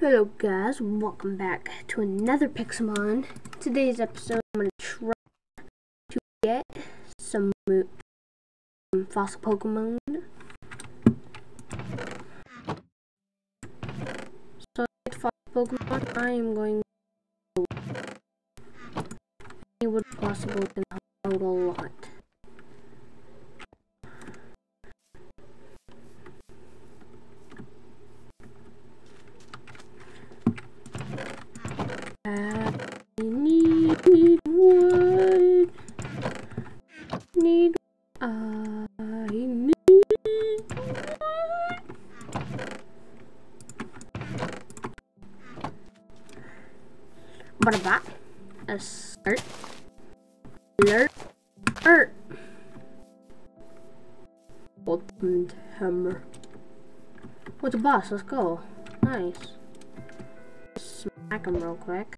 Hello guys, welcome back to another Pixelmon. Today's episode I'm going to try to get some fossil Pokemon. So to fossil Pokemon, I am going to see what possible can hold a lot. I need wood. Need. I need wood. What about a skirt? Alert. Alert. Ultimate hammer. What's a boss? Let's go. Nice smack him real quick.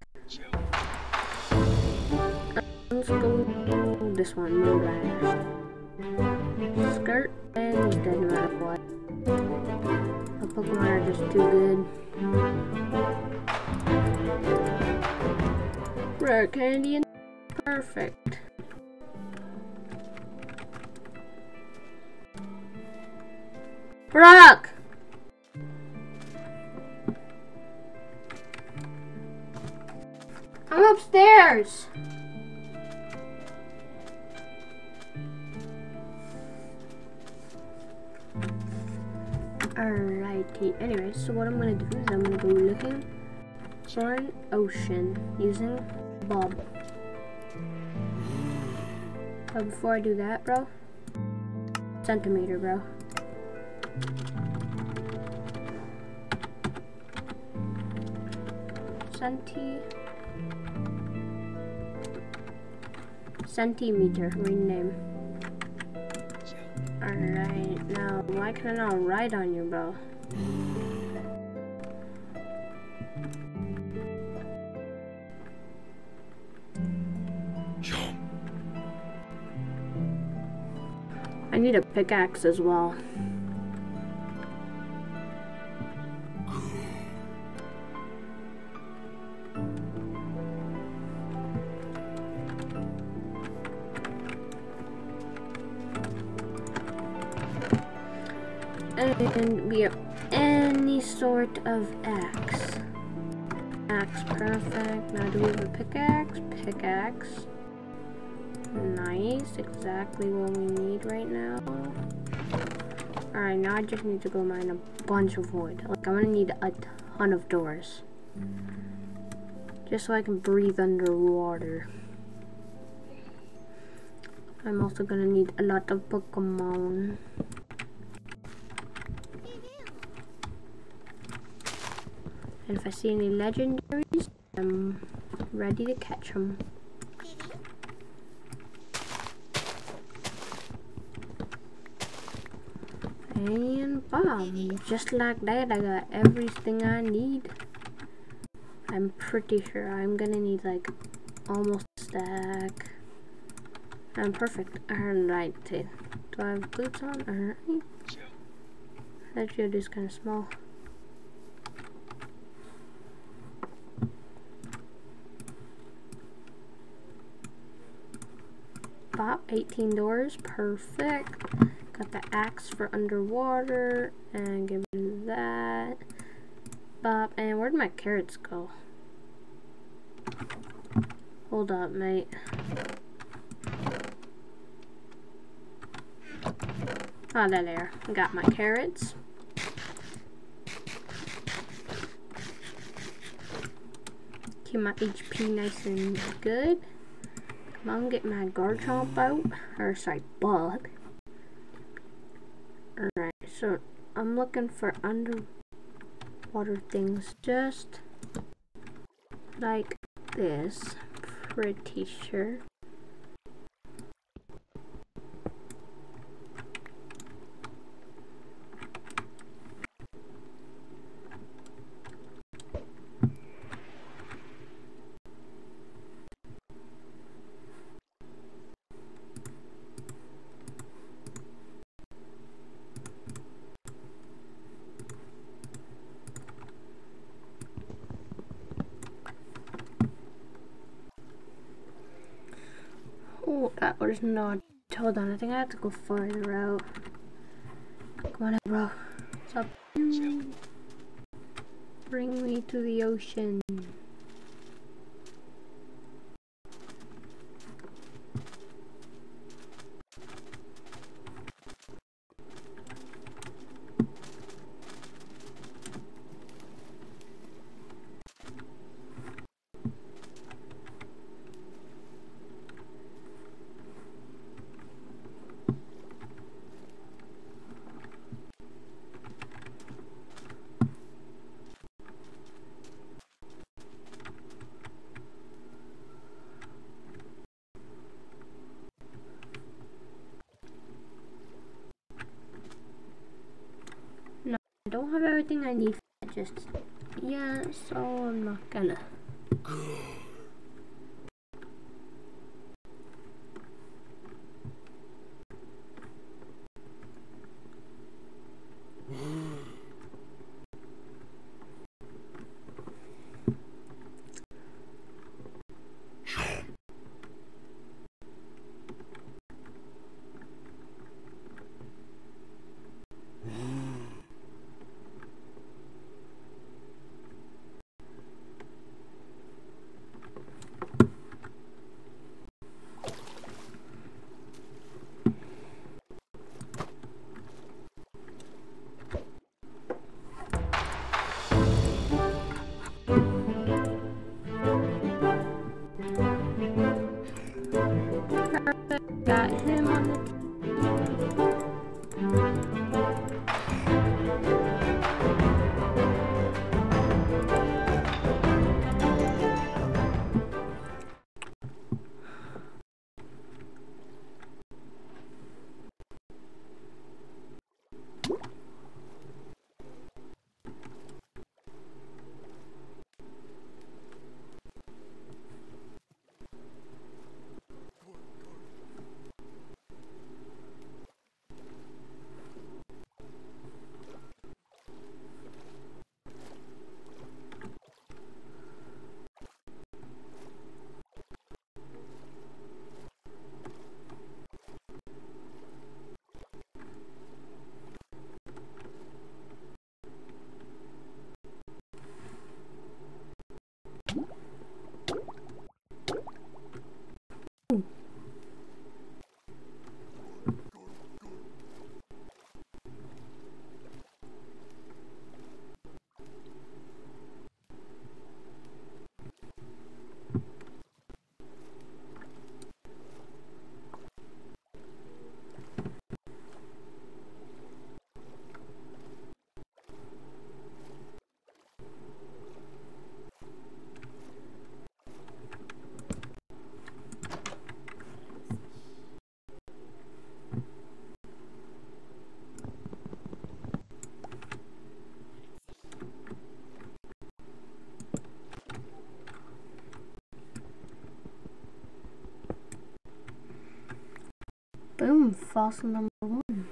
Um, let's go this one, Moonlight. Skirt, and he's dead no matter what. The Pokemon are just too good. Rare candy and perfect. Brock! Upstairs. Alrighty. Anyway, so what I'm gonna do is I'm gonna go looking for an ocean using Bob. But before I do that, bro, centimeter, bro. Centi. Centimeter, rename. Alright, now why can I not write on you, bro? I need a pickaxe as well. And we have any sort of axe. Axe, perfect. Now do we have a pickaxe? Pickaxe. Nice, exactly what we need right now. Alright, now I just need to go mine a bunch of wood. Like, I'm gonna need a ton of doors. Just so I can breathe underwater. I'm also gonna need a lot of Pokemon. And if I see any legendaries, I'm ready to catch them. And bam, just like that, I got everything I need. I'm pretty sure I'm gonna need like almost a stack. I'm perfect. Alright, do I have boots on? Alright. That shield is kind of small. Bop, 18 doors, perfect. Got the axe for underwater, and give me that. Bop, and where'd my carrots go? Hold up, mate. Ah, Oh, there they are. Got my carrots. Keep my HP nice and good. Come on, get my Garchomp out. Or, sorry, bug. Alright, so I'm looking for underwater things just like this. Pretty sure. Was not. Hold on, I think I have to go farther out. Come on, bro. Stop. Bring me to the ocean. I don't have everything I need just yeah, so I'm not gonna. Boom, fossil number one.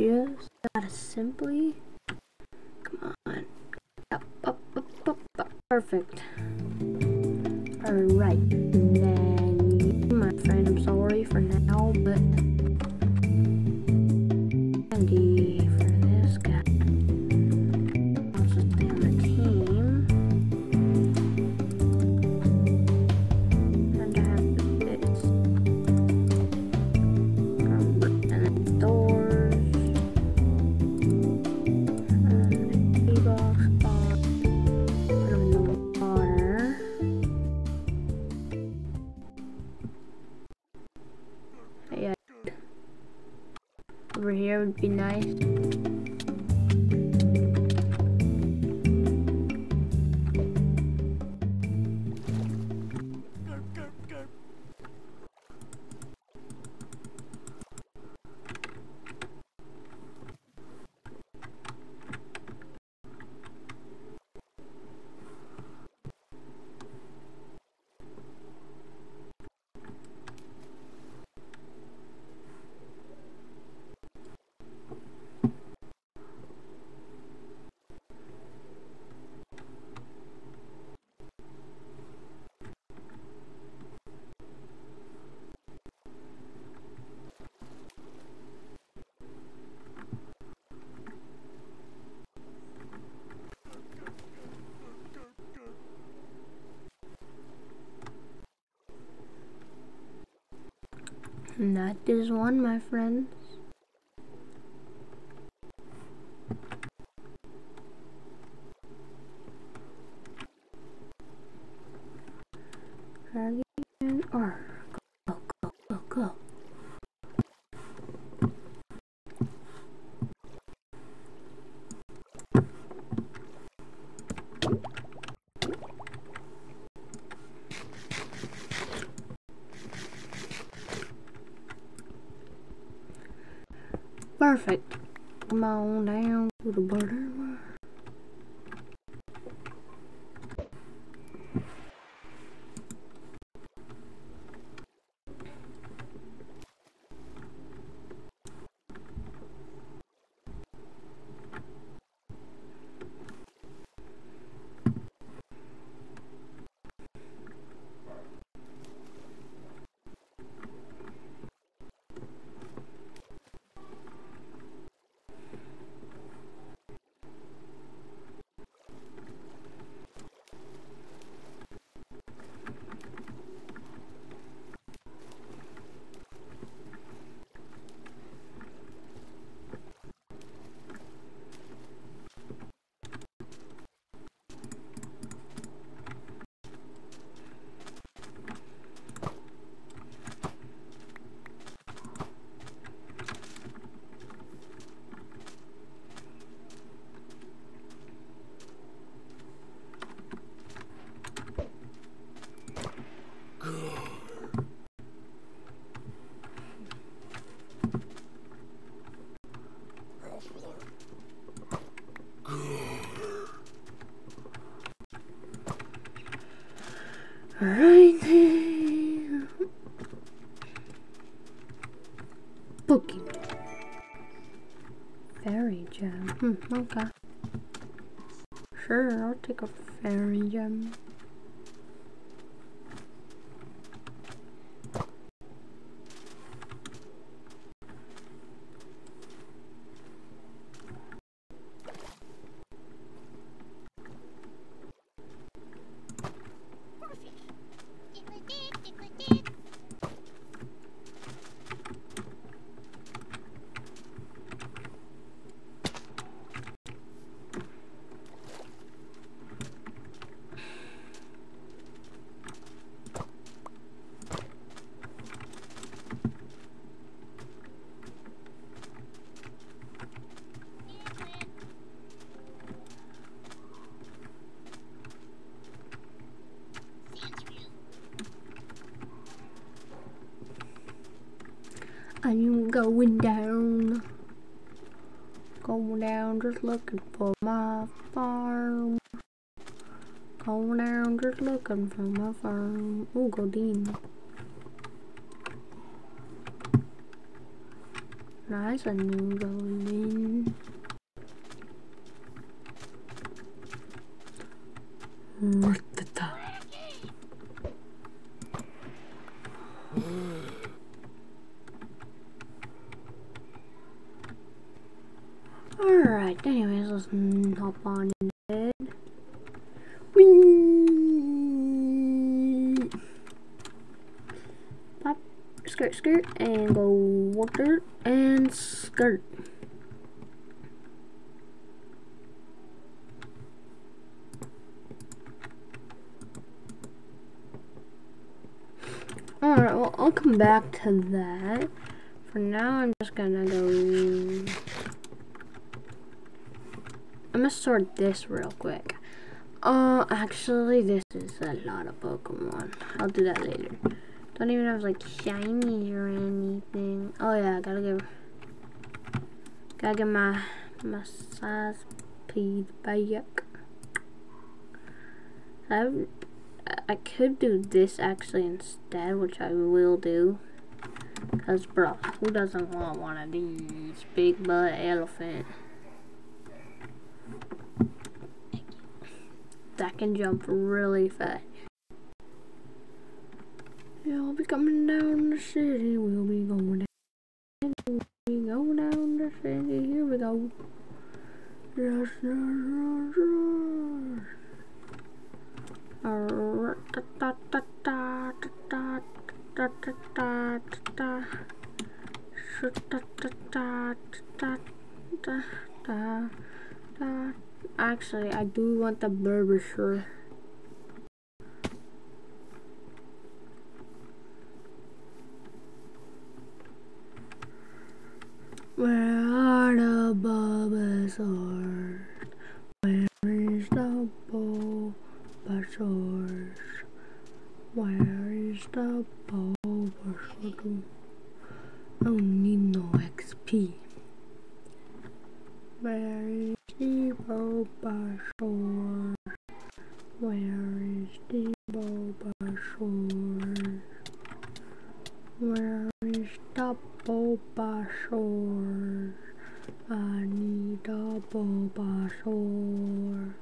Just gotta simply come on up up up up, perfect all right then my friend. I'm sorry for now, but Over here would be nice. That is one, my friends. Sure, I'll take a fairy gem. Going down. Going down just looking for my farm. Going down just looking for my farm. Oh, Godin. Nice a new Godin. Right the top. Mm, on instead. Whee! Pop, skirt, skirt, and go water and skirt. Alright, well, I'll come back to that. For now, I'm just gonna go... I'm gonna sort this real quick. Uh, actually, this is a lot of Pokemon. I'll do that later. Don't even have, like, shinies or anything. Oh, yeah, I gotta get... Gotta get my... My size speed back. I've I could do this actually instead, which I will do. Because, bro, who doesn't want one of these big butt elephant? Can jump really fast. We'll be coming down the city. We'll be going down. We go down the city. Here we go. Yes, yes, yes, yes. Actually, I do want the Burbusher. Where are the Bulbasaurs? Where is the Bulbasaurs? Where is the Bulbasaur? I don't need no XP. Where is the Bulbasaur? Where is the Bulbasaur? Where is the Bulbasaur? I need a Bulbasaur.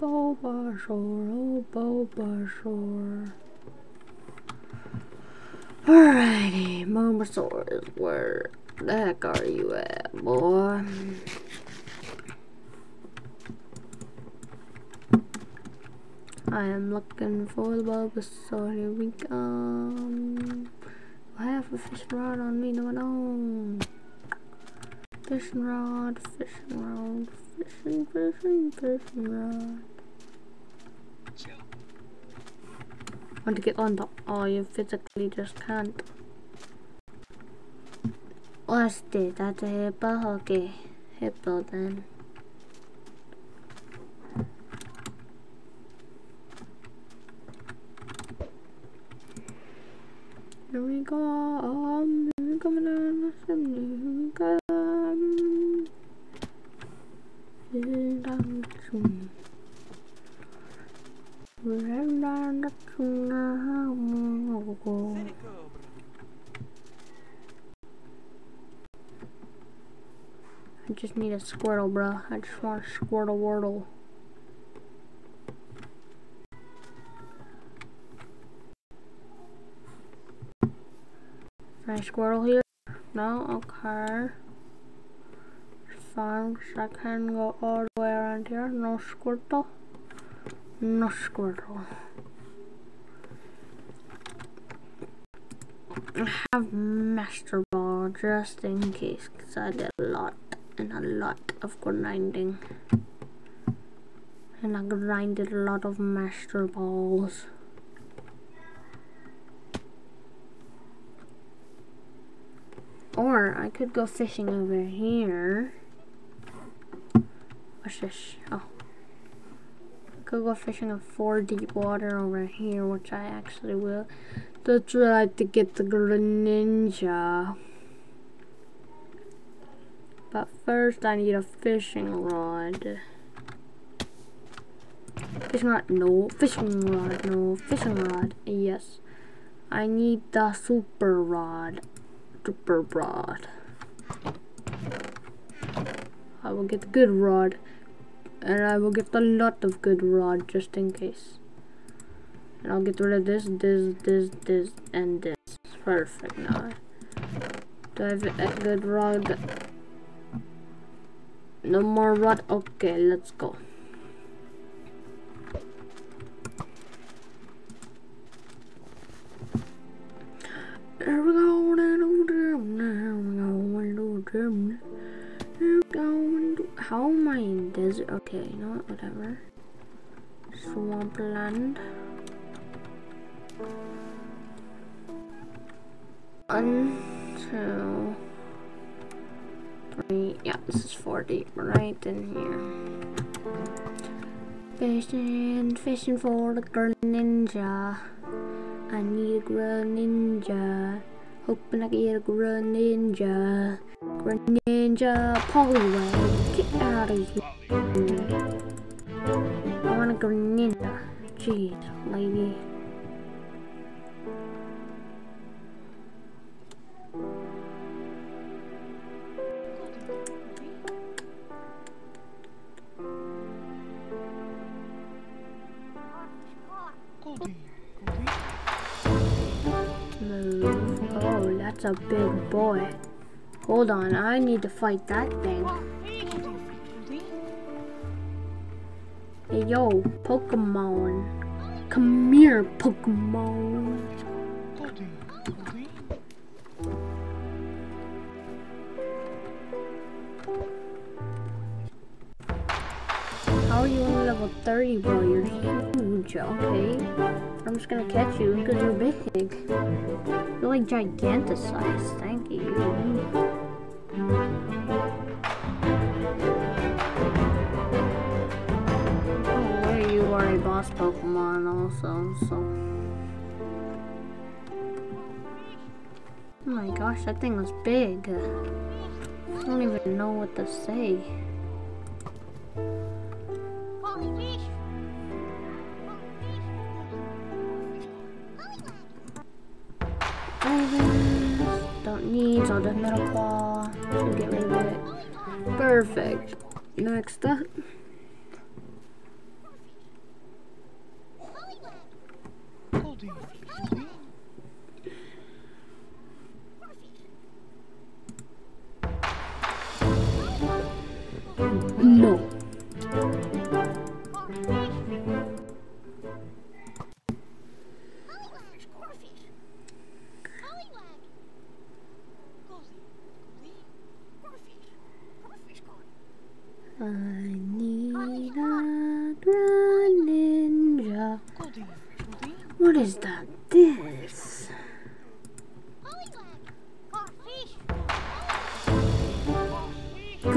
Bulbasaur, oh Bulbasaur. Alrighty, Bulbasaur, where the heck are you at, boy? I am looking for the Bulbasaur, here we come. I have a fishing rod on me, no, no. Fishing rod, fishing rod, fishing, fishing, fishing rod. Want to get on top? Oh, you physically just can't. A hippo? Okay, hippo then. Here we go, um, down the chimney, here we come. Here down the chimney. We're down the chimney. I just need a Squirtle, bro. I just want a Squirtle Wordle. Can I Squirtle here? No? Okay. Fine, I can go all the way around here. No Squirtle. No Squirtle. I have Master Ball just in case, because I did a lot and a lot of grinding. And I grinded a lot of Master Balls. Or I could go fishing over here. What's this? Oh. Could go fishing in four deep water over here, which I actually will. To try to get the Greninja. But first I need a fishing rod. Fishing rod, no. Fishing rod, no. Fishing rod, yes. I need the super rod super rod. I will get the good rod. And I will get a lot of good rod just in case. And I'll get rid of this, this, this, this, and this. Perfect now. Do I have a good rod? No more rod. Okay, let's go. There we go. How am I in desert? Okay, you know what? Whatever. Swampland. Until. Three. Yeah, this is 40. Right in here. Fishing, fishing for the Greninja. I need a Greninja. Hoping I get a Greninja. Greninja Poliwag. Get out of here. I want a Greninja. Jeez, lady. That's a big boy. Hold on, I need to fight that thing. Hey yo, Pokemon. Come here, Pokemon. How are you on level 30, bro? You're huge, okay? I'm just gonna catch you because you're big. You're like giganticized, thank you. Oh, you are a boss Pokemon also, so. Oh my gosh, that thing was big. I don't even know what to say. Items, Don't need, so I'll metal claw to get rid of it. Perfect. Next up.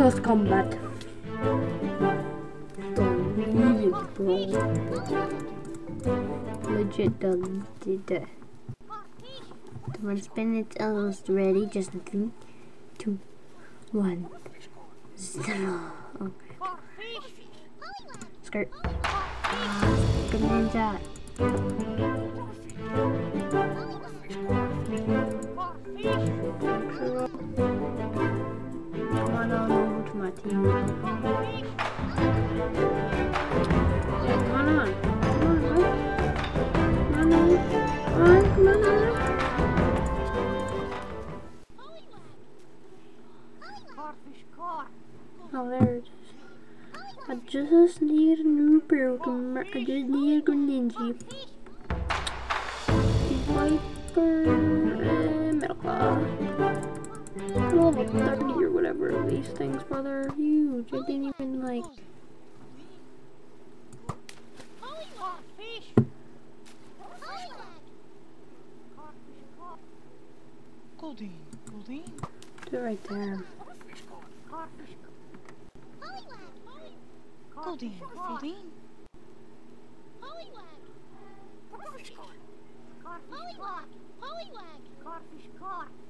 Close combat. Don't leave it, bro. Legit deleted it. When spin its elbows ready, just three, two, one, zero. Okay. Skirt. Ah, Greninja. Just need a new Pokemon. I just need a Greninja. Viper and Metal Claw. Level 30 or whatever. These things, brother, are huge. I didn't even like. Goldeen, Goldeen, Do it right there. Goldeen, Goldeen.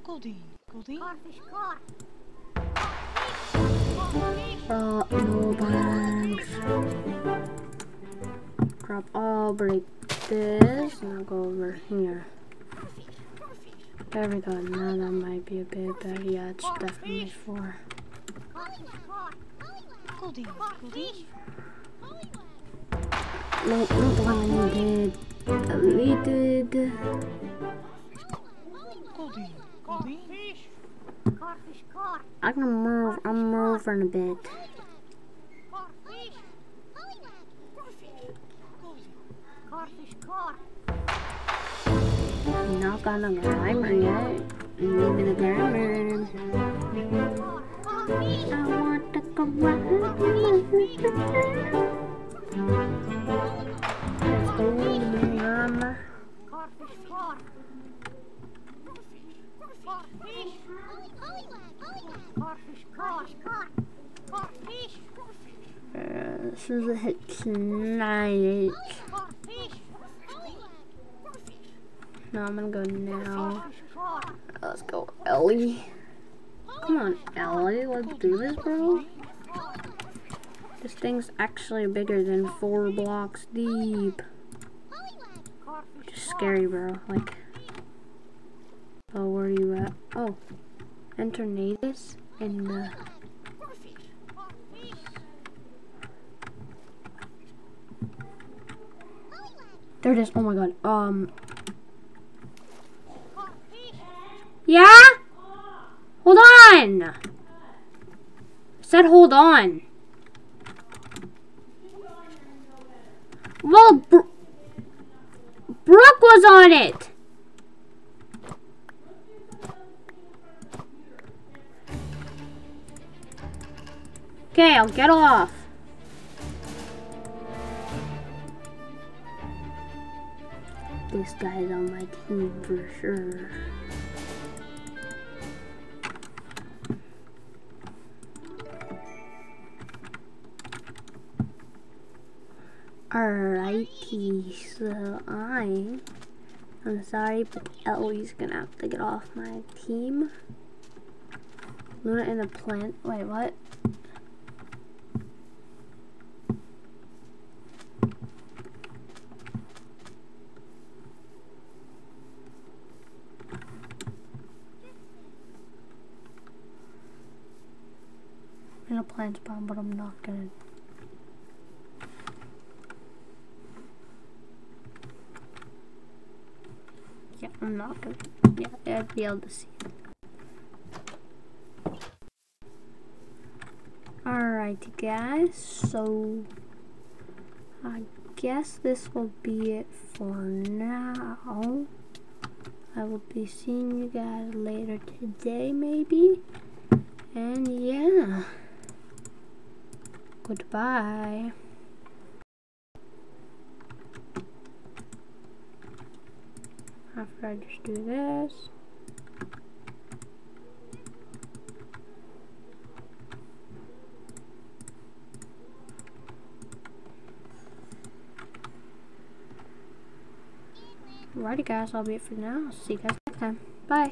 Goldeen, Goldeen. Drop no bags. Drop all break this and I'll go over here. There we go. Now that might be a bit better. Yeah, it's definitely four. Goldie. Goldie. No, not the one I'm gonna move. I'm moving a bit. Knock on the grimer yet. Leaving the grimer. I want this is a hit tonight. No, I'm gonna go now. Let's go, Ellie. Come on, Ellie, let's do this, bro. This thing's actually bigger than four blocks deep. Which is scary, bro. Like, oh, where are you at? Oh, enter Natus in the. There it is. Oh my god. Um. Yeah? Hold on. Said hold on. Well, Br Brooke was on it. Okay, I'll get off. This guy's on my team for sure. Alrighty, so I, I'm sorry, but Ellie's gonna have to get off my team. Luna and the plant, wait, what? I'm in a plant spawn, but I'm not gonna. Yeah, I'm not gonna. Yeah, I'd be able to see it. Alrighty, guys. So I guess this will be it for now. I will be seeing you guys later today, maybe. And yeah. Goodbye. I just do this. Alrighty guys, I'll be it for now. See you guys next time. Bye.